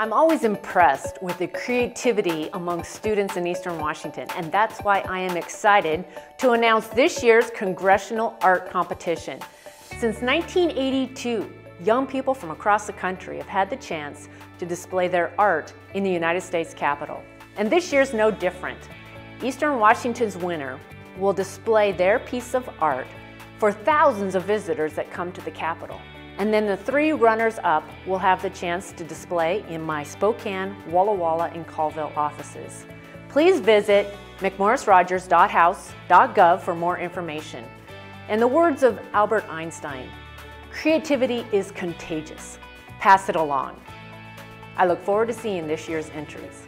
I'm always impressed with the creativity among students in Eastern Washington, and that's why I am excited to announce this year's Congressional Art Competition. Since 1982, young people from across the country have had the chance to display their art in the United States Capitol. And this year's no different. Eastern Washington's winner will display their piece of art for thousands of visitors that come to the Capitol. And then the three runners-up will have the chance to display in my Spokane, Walla Walla, and Colville offices. Please visit mcmorrisrogers.house.gov for more information. In the words of Albert Einstein, creativity is contagious. Pass it along. I look forward to seeing this year's entries.